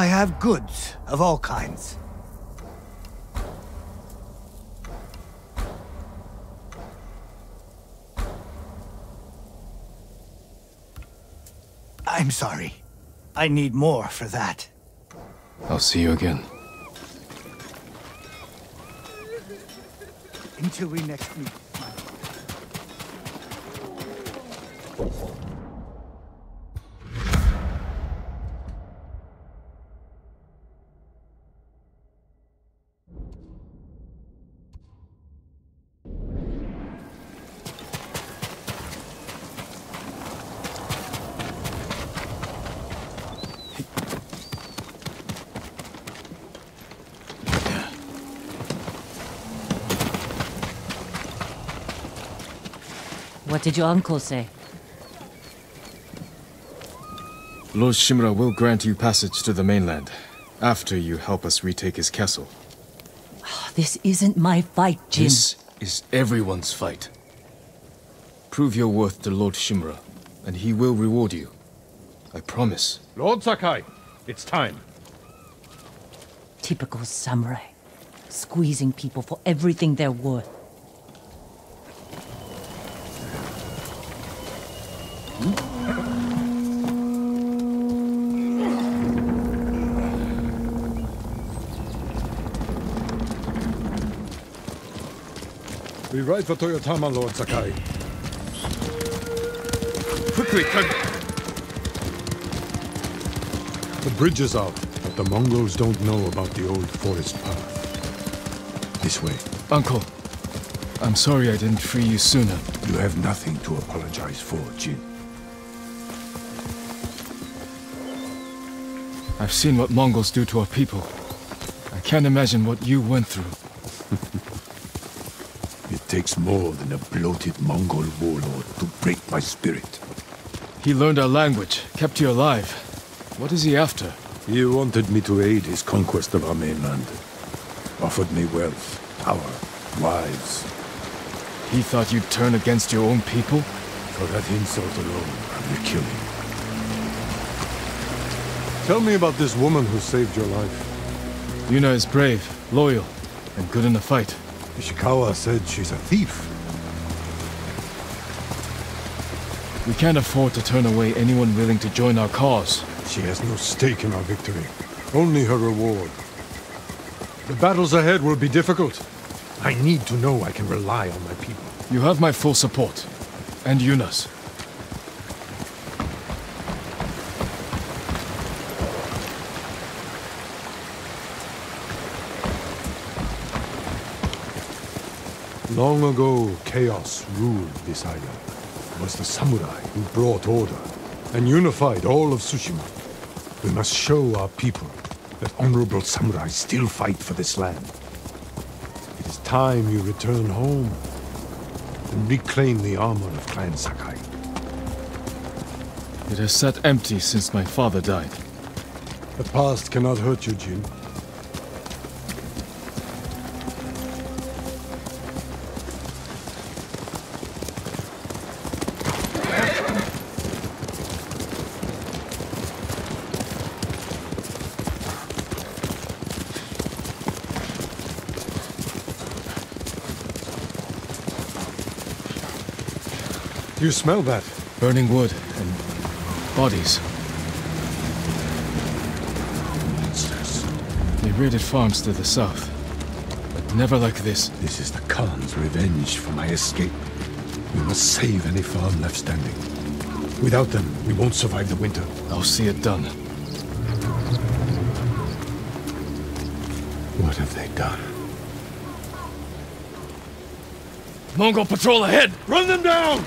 I have goods of all kinds. I'm sorry. I need more for that. I'll see you again. Until we next meet. What did your uncle say? Lord Shimura will grant you passage to the mainland, after you help us retake his castle. Ah, this isn't my fight, Jin. This is everyone's fight. Prove your worth to Lord Shimura, and he will reward you. I promise. Lord Sakai, it's time. Typical samurai. Squeezing people for everything they're worth. We ride for Toyotama, Lord Sakai. Quickly, Kag... The bridge is out, but the Mongols don't know about the old forest path. This way. Uncle, I'm sorry I didn't free you sooner. You have nothing to apologize for, Jin. I've seen what Mongols do to our people. I can't imagine what you went through. It takes more than a bloated Mongol warlord to break my spirit. He learned our language, kept you alive. What is he after? He wanted me to aid his conquest of our mainland. Offered me wealth, power, wives. He thought you'd turn against your own people? For that insult alone, I will kill him. Tell me about this woman who saved your life. Yuna is brave, loyal, and good in a fight. Ishikawa said she's a thief. We can't afford to turn away anyone willing to join our cause. She has no stake in our victory, only her reward. The battles ahead will be difficult. I need to know I can rely on my people. You have my full support. And Yuna's. Long ago, chaos ruled this island. It was the samurai who brought order and unified all of Tsushima. We must show our people that honorable samurai still fight for this land. It is time you return home and reclaim the armor of Clan Sakai. It has sat empty since my father died. The past cannot hurt you, Jin. You smell that? Burning wood and bodies. Monsters. They raided farms to the south. But never like this. This is the Khan's revenge for my escape. We must save any farm left standing. Without them, we won't survive the winter. I'll see it done. What have they done? Mongol patrol ahead! Run them down!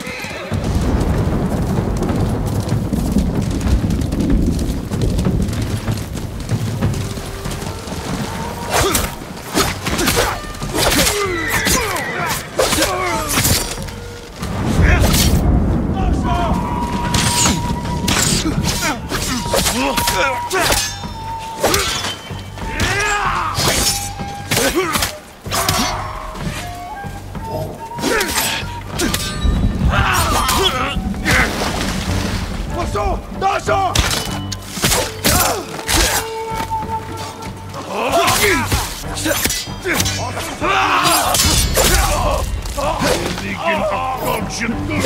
Ingen afgångsjukdom!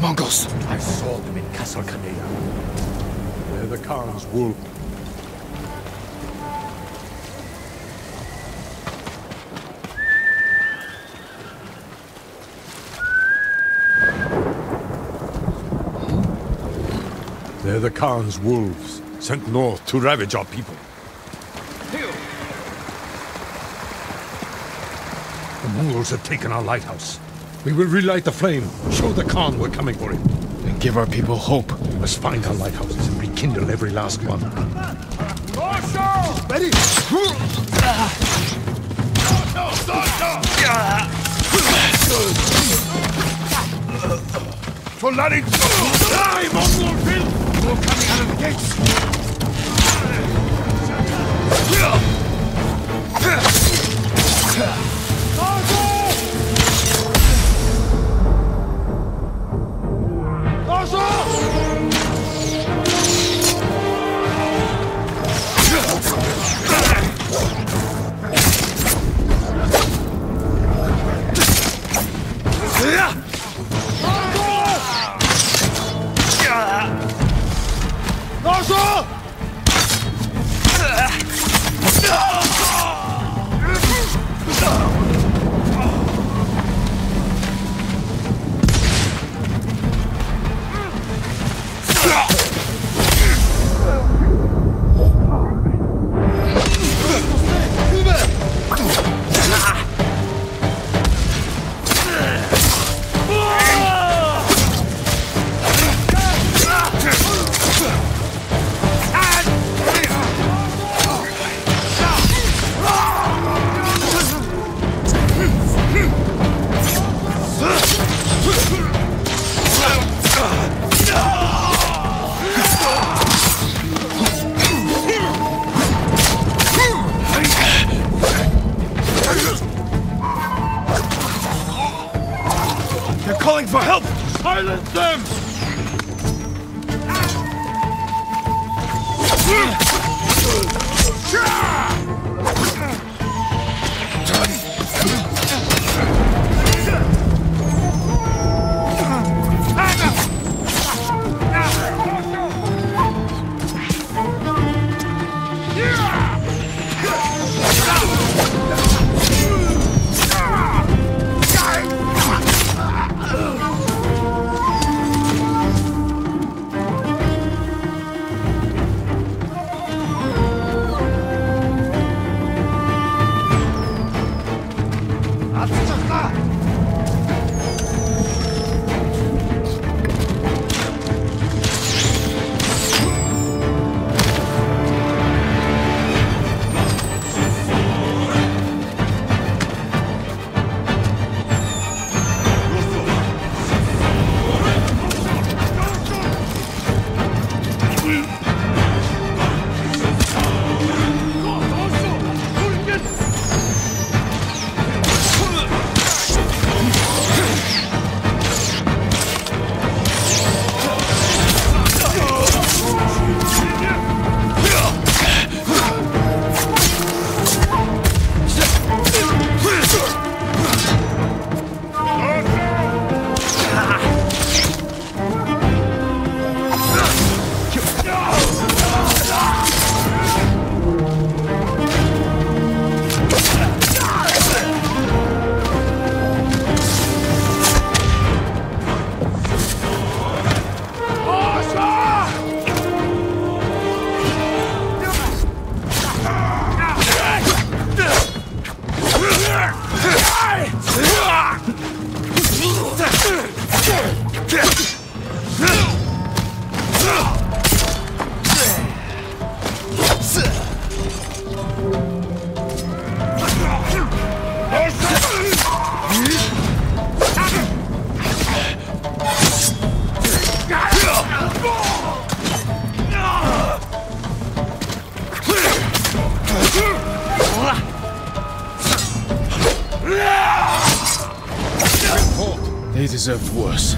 Mongols! I saw them in Castle Kaneda. They're the Khan's wolves. They're the Khan's wolves, sent north to ravage our people. The Mongols have taken our lighthouse. We will relight the flame, show the Khan we're coming for him. And give our people hope. Let's find our lighthouses and rekindle every last one. Marshal! Ready! For Soldaten! Die, Mongol You're coming out of the gates! They're They deserved worse.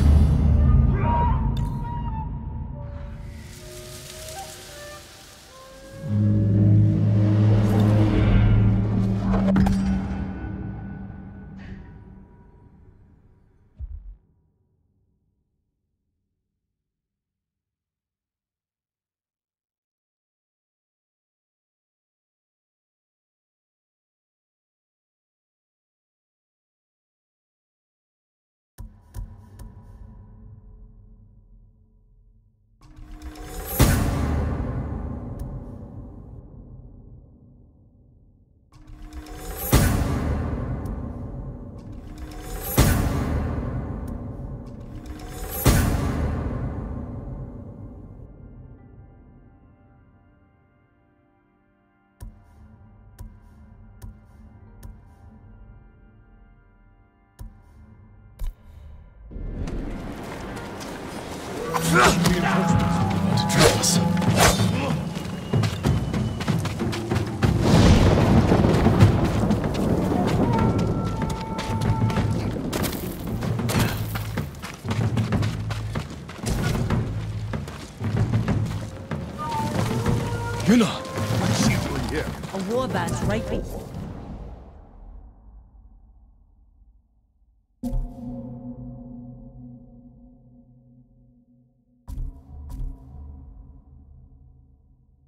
Right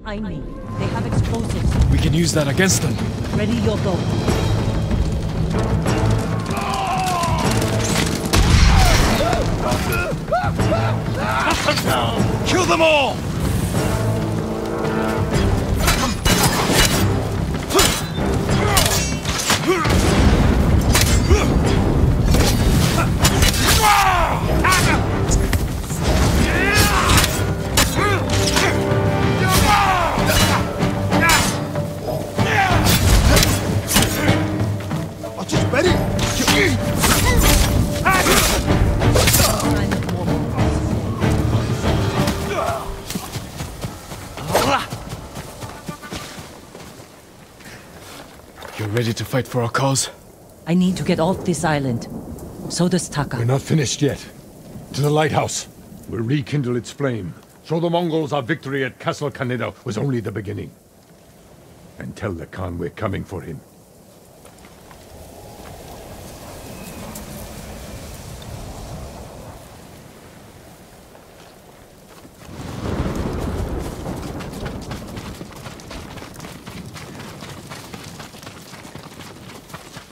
I me. They have explosives. We can use that against them. Ready your bow. Kill them all! Fight for our cause? I need to get off this island. So does Taka. We're not finished yet. To the lighthouse. We'll rekindle its flame. Show the Mongols our victory at Castle Kaneda was only the beginning. And tell the Khan we're coming for him.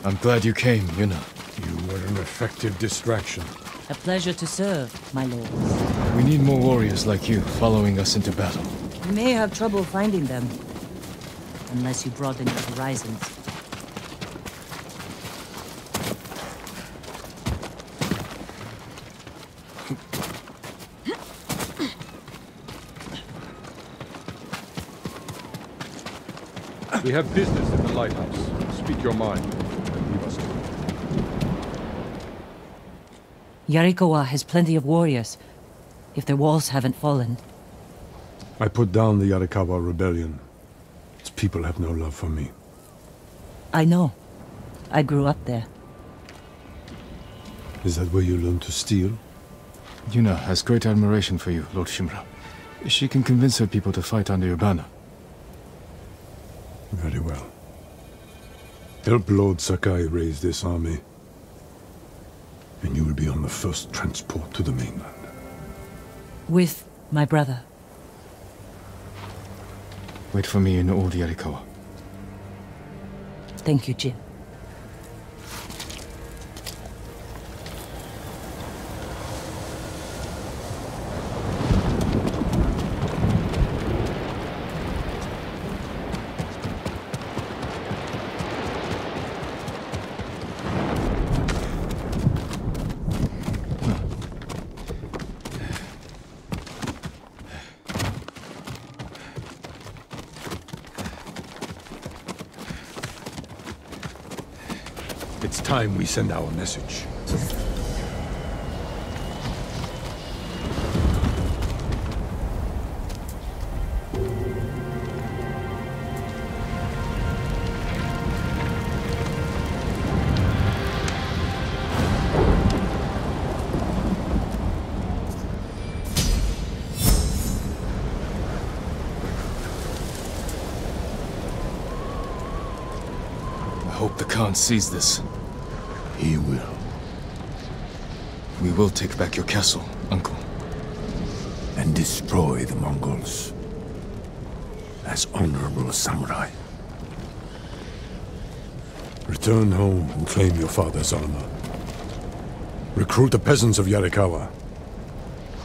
I'm glad you came, Yuna. You were an effective distraction. A pleasure to serve, my lords. We need more warriors like you following us into battle. You may have trouble finding them. Unless you broaden your horizons. We have business in the lighthouse. Speak your mind. and leave us alone. Yarikawa has plenty of warriors. If their walls haven't fallen. I put down the Yarikawa rebellion. Its people have no love for me. I know. I grew up there. Is that where you learned to steal? Yuna has great admiration for you, Lord Shimura. She can convince her people to fight under your banner. Very well. Help Lord Sakai raise this army. And you will be on the first transport to the mainland. With my brother. Wait for me in Old Yarikawa. Thank you, Jin. time we send our message. I hope the Khan sees this. Will take back your castle, Uncle. And destroy the Mongols. As honorable samurai. Return home and claim your father's armor. Recruit the peasants of Yarikawa.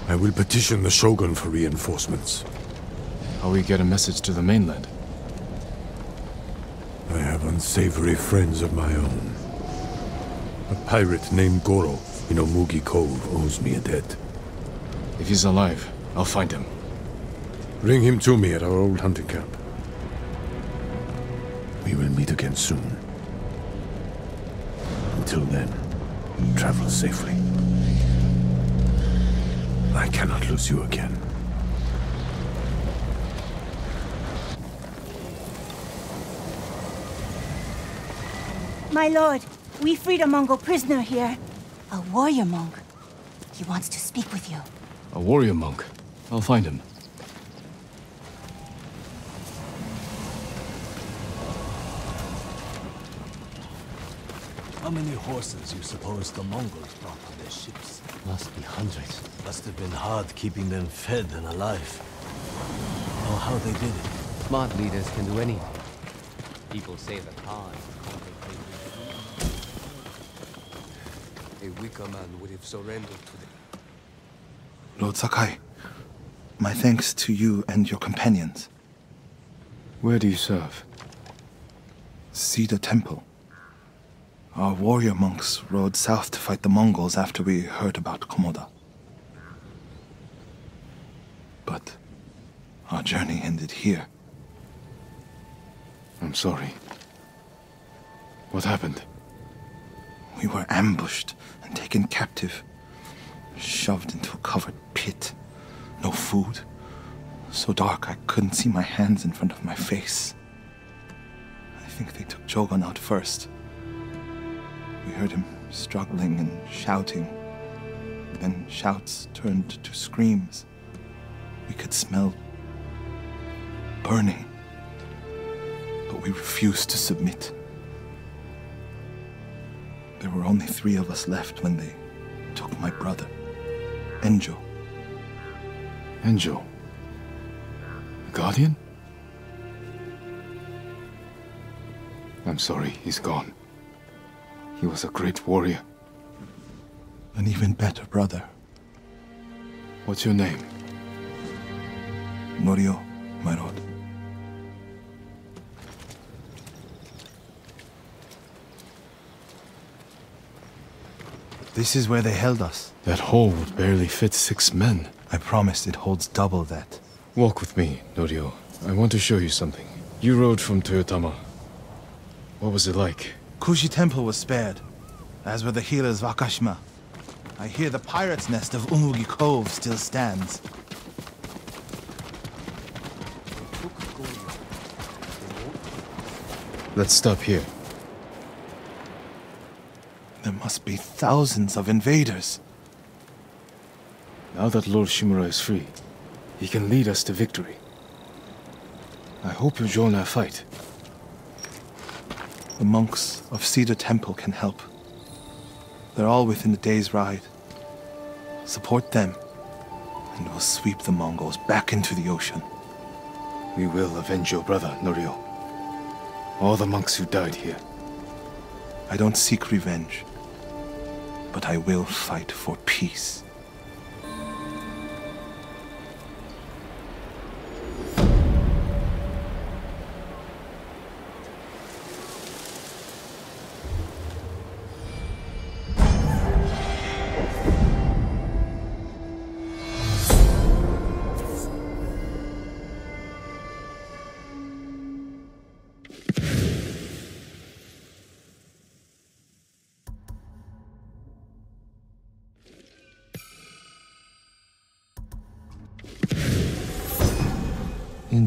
I will petition the Shogun for reinforcements. How we get a message to the mainland? I have unsavory friends of my own. A pirate named Goro in Umugi Cove owes me a debt. If he's alive, I'll find him. Bring him to me at our old hunting camp. We will meet again soon. Until then, travel safely. I cannot lose you again. My lord, we freed a Mongol prisoner here. A warrior monk. He wants to speak with you. A warrior monk. I'll find him. How many horses you suppose the Mongols brought on their ships? Must be hundreds. Must have been hard keeping them fed and alive. Know how they did it. Smart leaders can do anything. People say the Khan A weaker man would have surrendered to them. Lord Sakai, my thanks to you and your companions. Where do you serve? Cedar Temple. Our warrior monks rode south to fight the Mongols after we heard about Komoda. But our journey ended here. I'm sorry. What happened? We were ambushed and taken captive, shoved into a covered pit. No food. So dark I couldn't see my hands in front of my face. I think they took Jogon out first. We heard him struggling and shouting. Then shouts turned to screams. We could smell burning. But we refused to submit. There were only three of us left when they took my brother, Enjo. Enjo. Guardian? I'm sorry, he's gone. He was a great warrior. An even better brother, What's your name? Norio, my lord. This is where they held us. That hole would barely fit six men. I promised it holds double that. Walk with me, Norio. I want to show you something. You rode from Toyotama. What was it like? Kushi Temple was spared, as were the healers of Akashima. I hear the pirate's nest of Umugi Cove still stands. Let's stop here. Must be thousands of invaders. Now that Lord Shimura is free, he can lead us to victory. I hope you join our fight. The monks of Cedar Temple can help. They're all within a day's ride. Support them, and we'll sweep the Mongols back into the ocean. We will avenge your brother, Norio. All the monks who died here. I don't seek revenge, but I will fight for peace.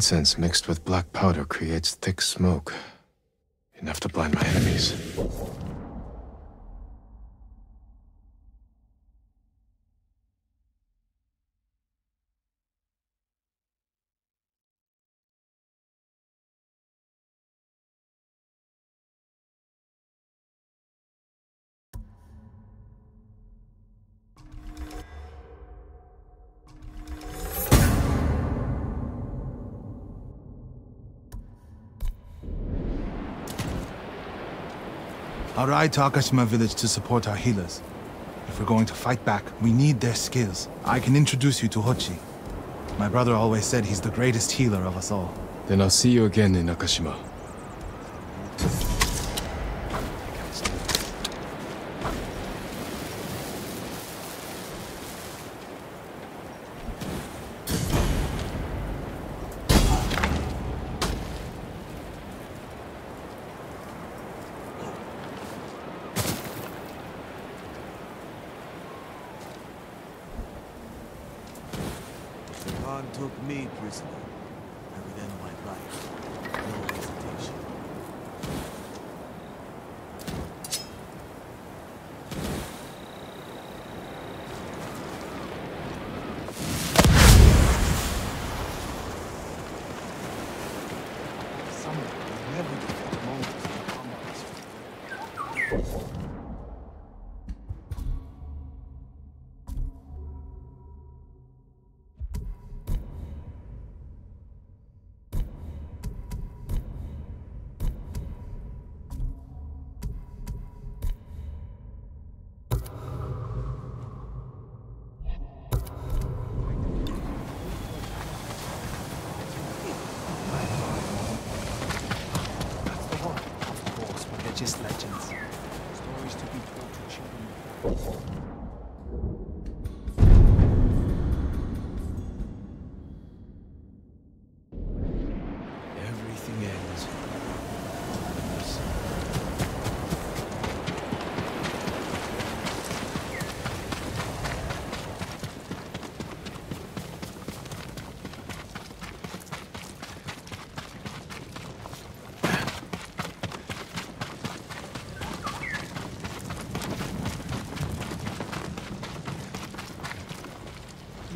Incense mixed with black powder creates thick smoke. Enough to blind my enemies. To Akashima village to support our healers. If we're going to fight back, we need their skills. I can introduce you to Hochi. My brother always said he's the greatest healer of us all. Then I'll see you again in Akashima.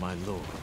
My lord.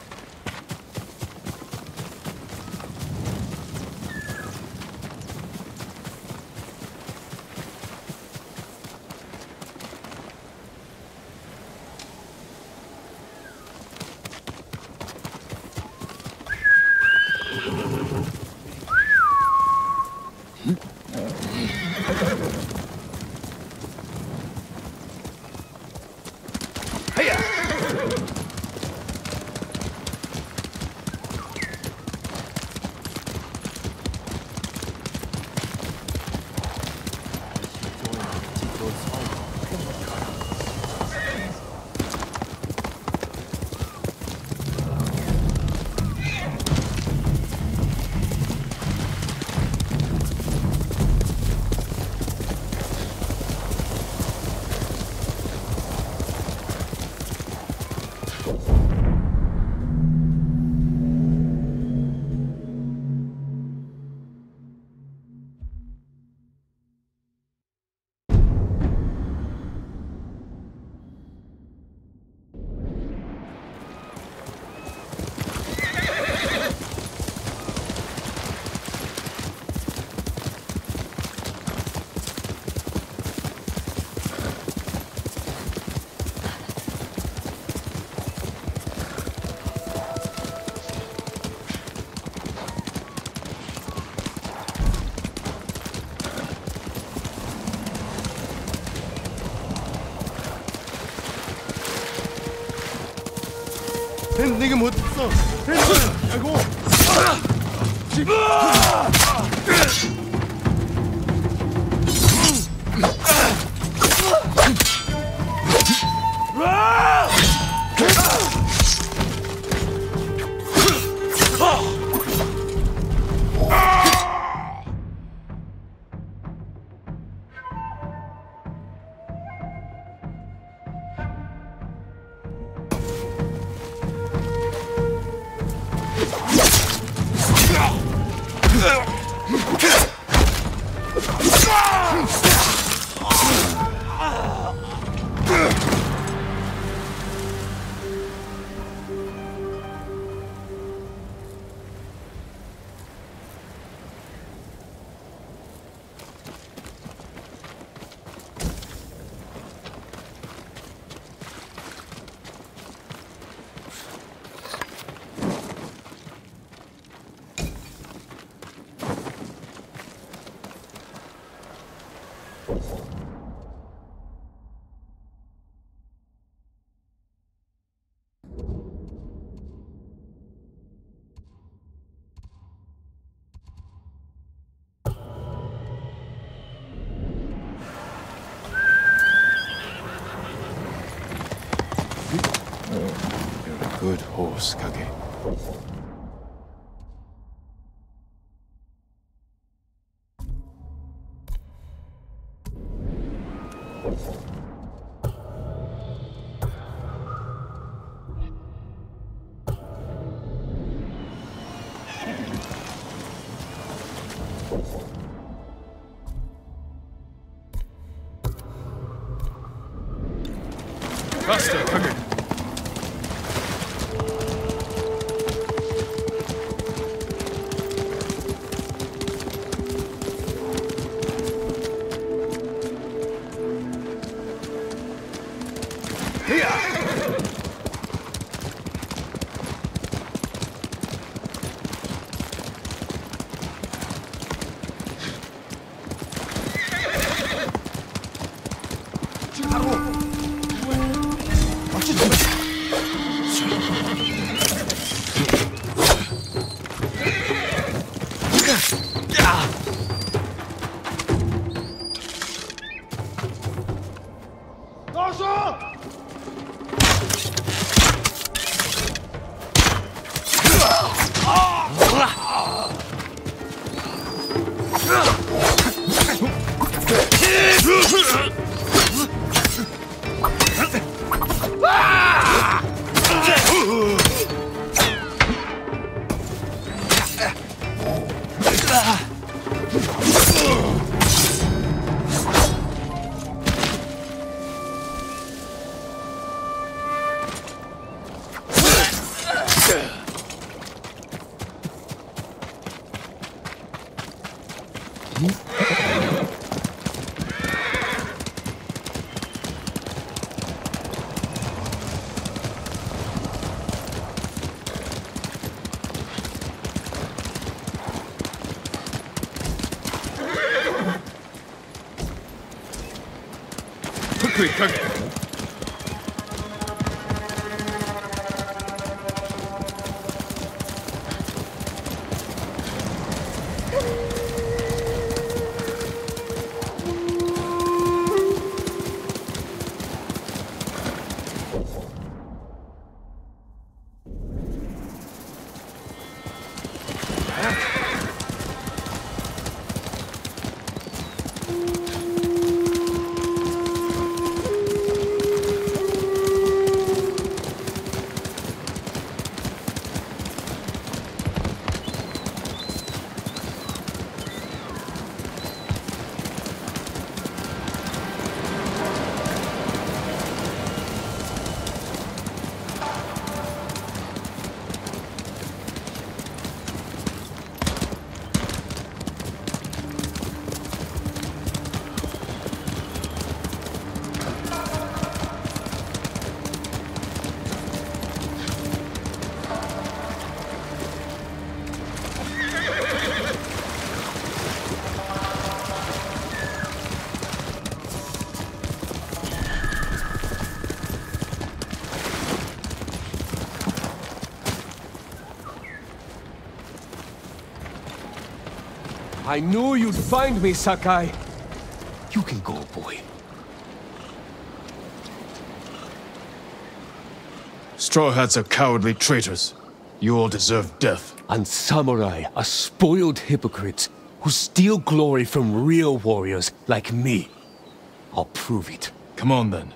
벤 내게 뭐 못했어? 벤 아이고. 지금 Quickly, Kage. I knew you'd find me, Sakai. You can go, boy. Straw Hats are cowardly traitors. You all deserve death. And samurai are spoiled hypocrites who steal glory from real warriors like me. I'll prove it. Come on then.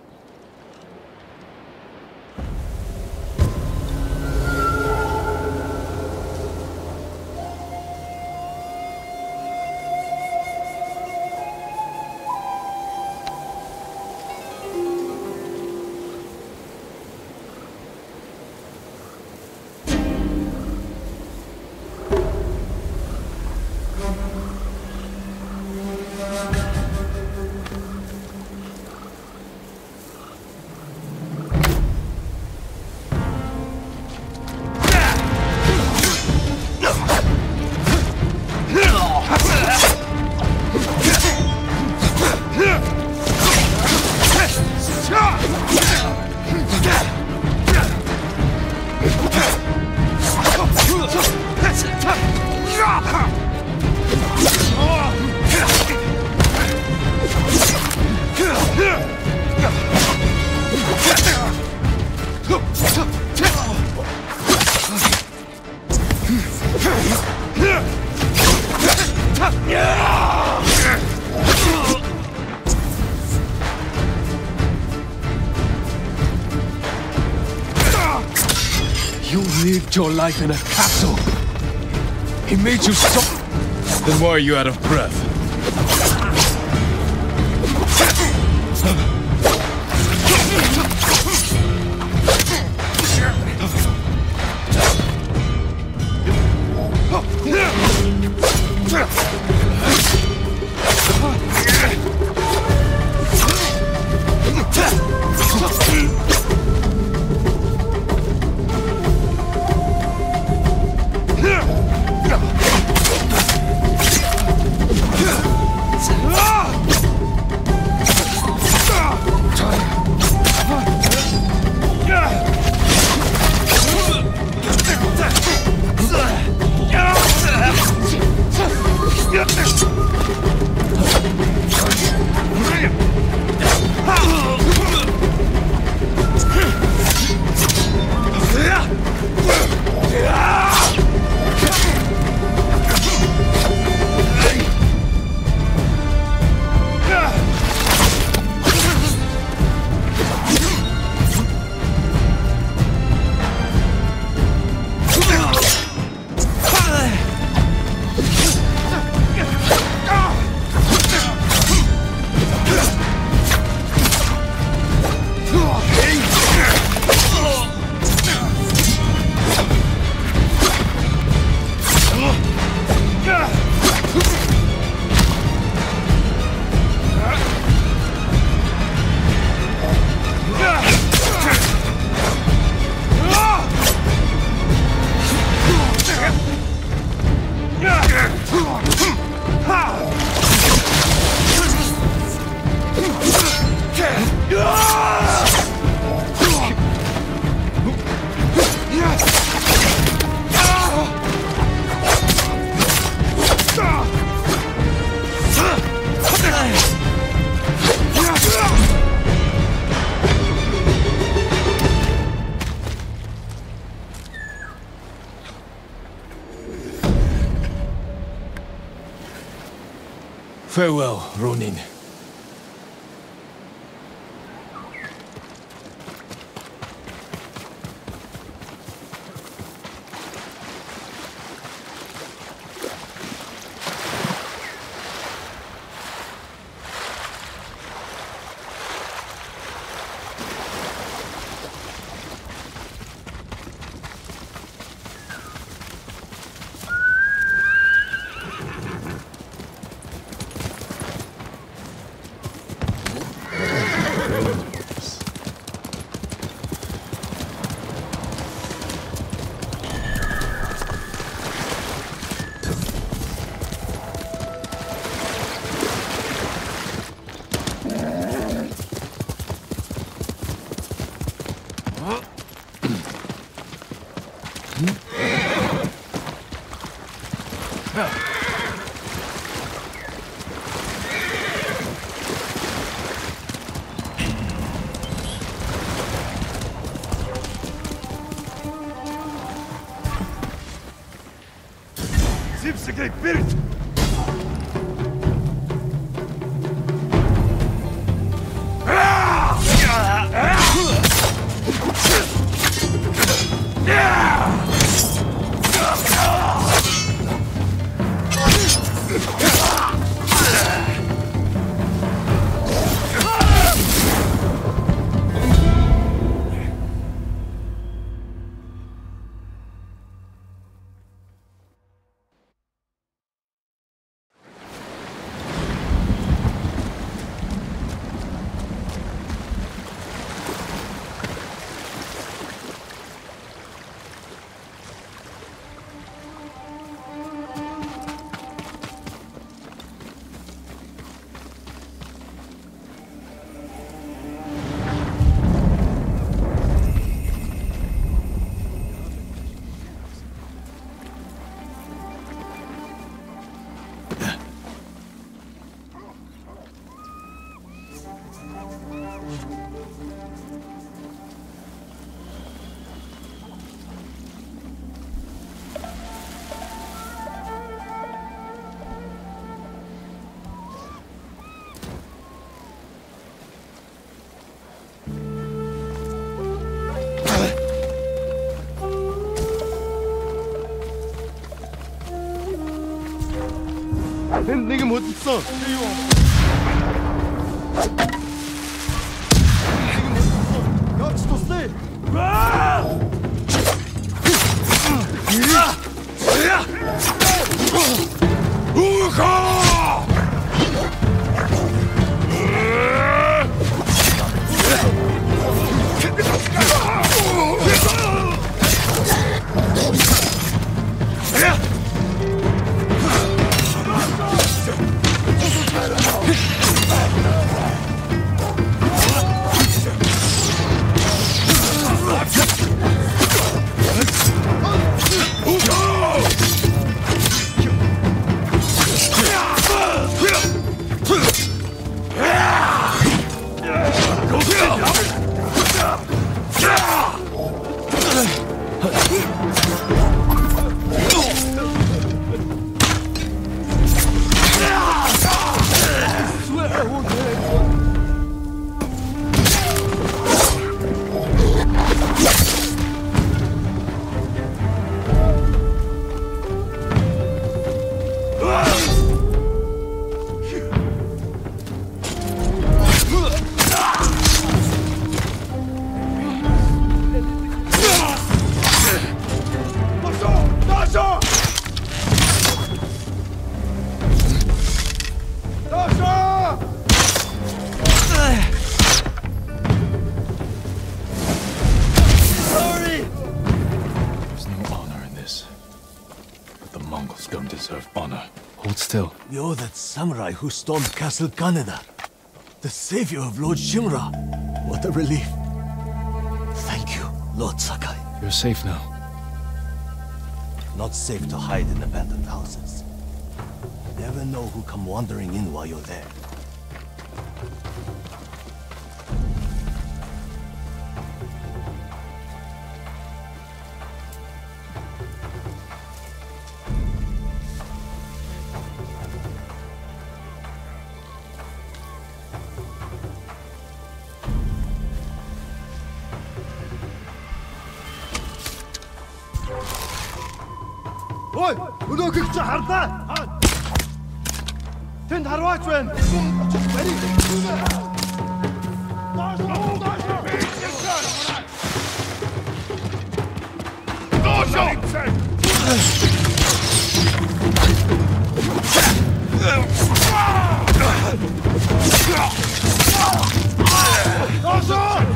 Life in a castle. He made you so. Then why are you out of breath? Farewell, Ronin. 이게 뭐 있어? 이거. Samurai who stormed Castle Kaneda. The savior of Lord Shimura. What a relief. Thank you, Lord Sakai. You're safe now. Not safe to hide in abandoned houses. Never know who come wandering in while you're there. Ой! Өнөө гихч харлаа! Тэнд харваач байна! Очиж барь! Доош! Доош! Доош! What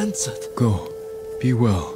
answered. Go. Be well.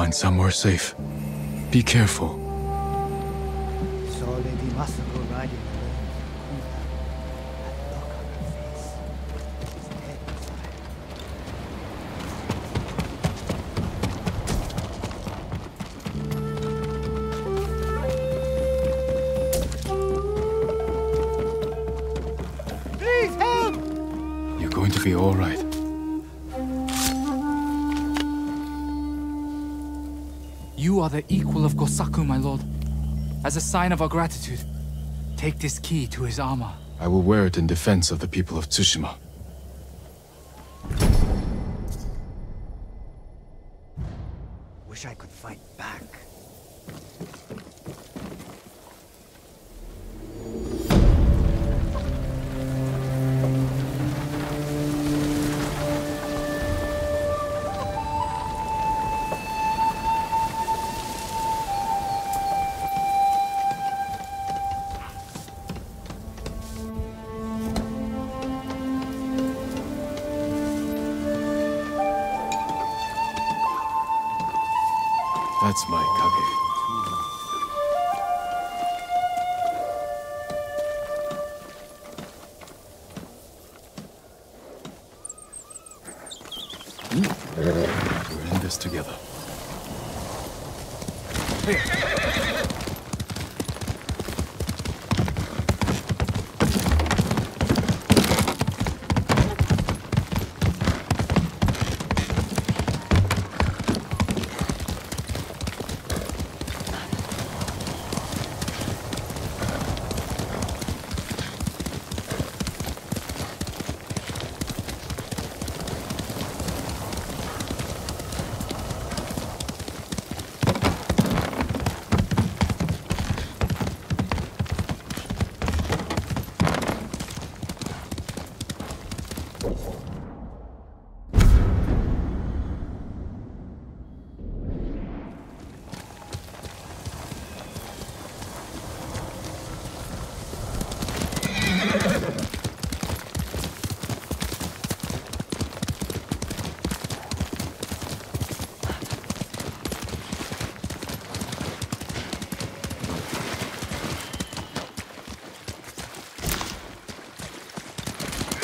Find somewhere safe. Be careful. Saw Lady Masako riding alone. That look on her face. She's dead inside. Please help! You're going to be all right. The equal of Gosaku, my lord. As a sign of our gratitude, take this key to his armor. I will wear it in defense of the people of Tsushima.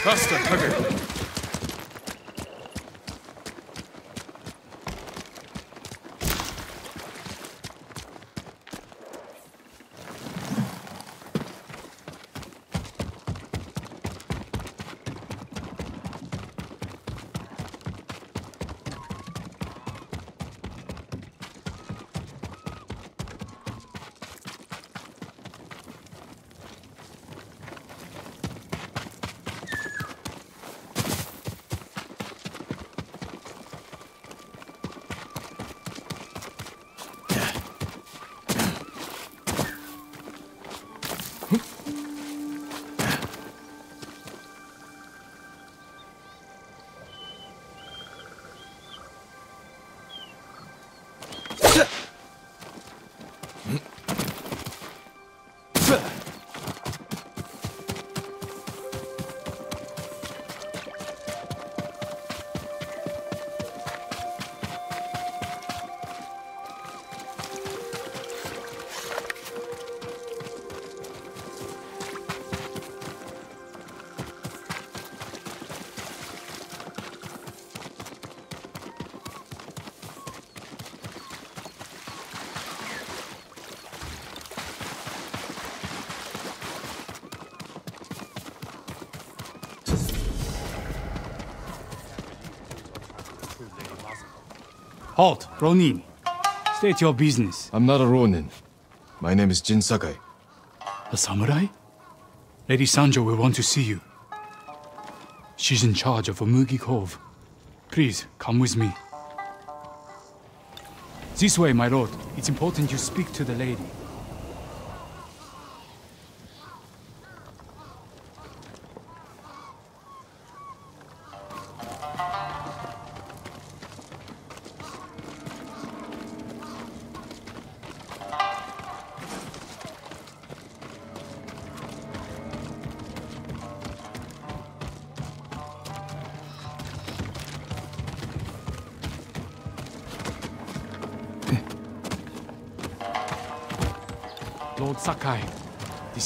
Faster, Kage. Halt, Ronin. State your business. I'm not a Ronin. My name is Jin Sakai. A samurai? Lady Sanjo will want to see you. She's in charge of Umugi Cove. Please, come with me. This way, my lord. It's important you speak to the lady.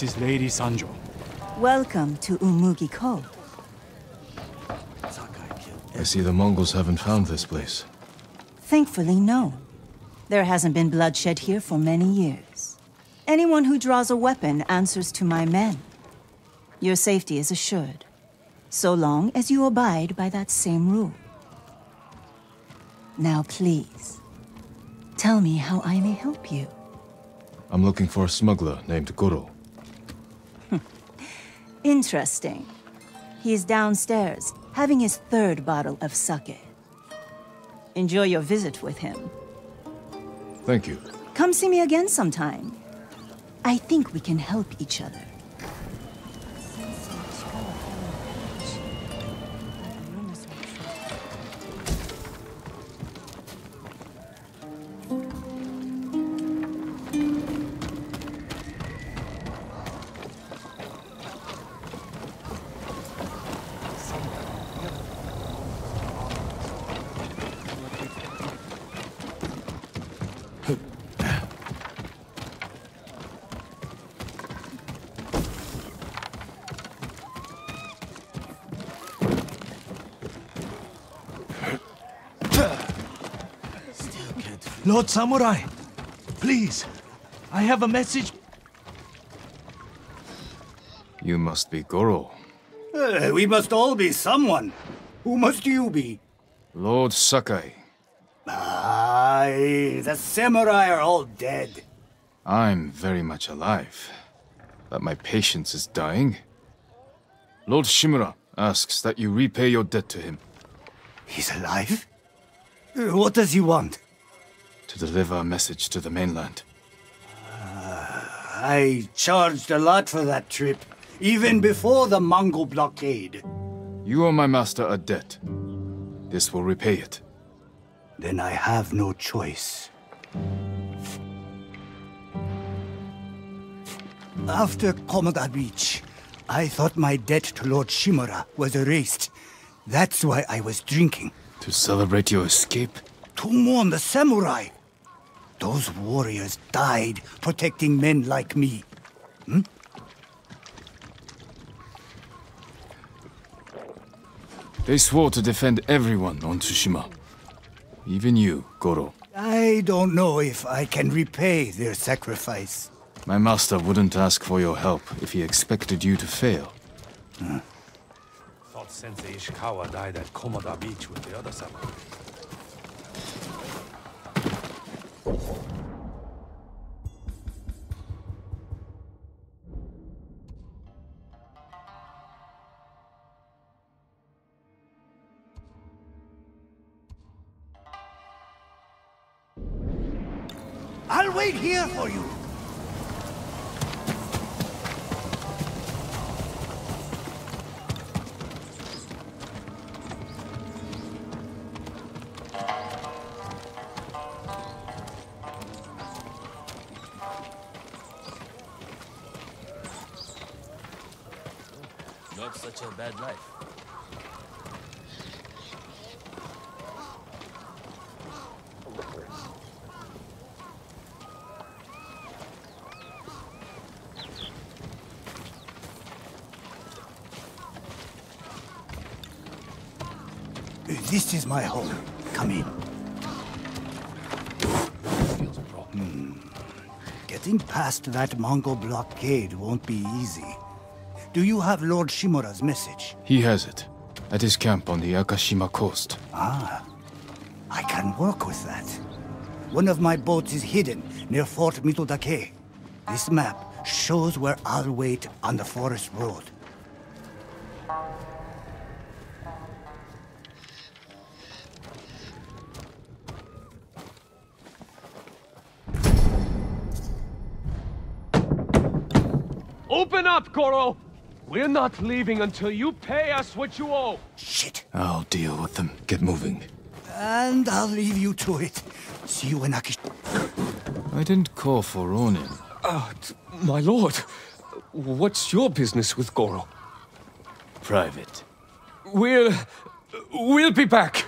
This is Lady Sanjo. Welcome to Umugi Cove. I see the Mongols haven't found this place. Thankfully, no. There hasn't been bloodshed here for many years. Anyone who draws a weapon answers to my men. Your safety is assured, so long as you abide by that same rule. Now, please, tell me how I may help you. I'm looking for a smuggler named Goro. Interesting. He is downstairs, having his third bottle of sake. Enjoy your visit with him. Thank you. Come see me again sometime. I think we can help each other. Lord Samurai, please, I have a message. You must be Goro. Uh, we must all be someone. Who must you be? Lord Sakai. Aye, the samurai are all dead. I'm very much alive. But my patience is dying. Lord Shimura asks that you repay your debt to him. He's alive? Uh, What does he want? To deliver a message to the mainland. Uh, I charged a lot for that trip, even before the Mongol blockade. You owe my master a debt. This will repay it. Then I have no choice. After Komoda Beach, I thought my debt to Lord Shimura was erased. That's why I was drinking. To celebrate your escape? To mourn the samurai. Those warriors died protecting men like me. Hmm? They swore to defend everyone on Tsushima. Even you, Goro. I don't know if I can repay their sacrifice. My master wouldn't ask for your help if he expected you to fail. Thought Sensei Ishikawa died at Komoda Beach with the other samurai. I'll here for you. This is my home. Come in. Hmm. Getting past that Mongol blockade won't be easy. Do you have Lord Shimura's message? He has it. At his camp on the Akashima coast. Ah, I can work with that. One of my boats is hidden near Fort Mitodake. This map shows where I'll wait on the forest road. Up, Goro! We're not leaving until you pay us what you owe. Shit. I'll deal with them. Get moving. And I'll leave you to it. See you in Akish. I didn't call for Ronin. Uh, my lord, what's your business with Goro? Private. We'll... we'll be back.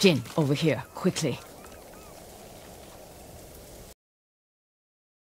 Jin, over here, quickly.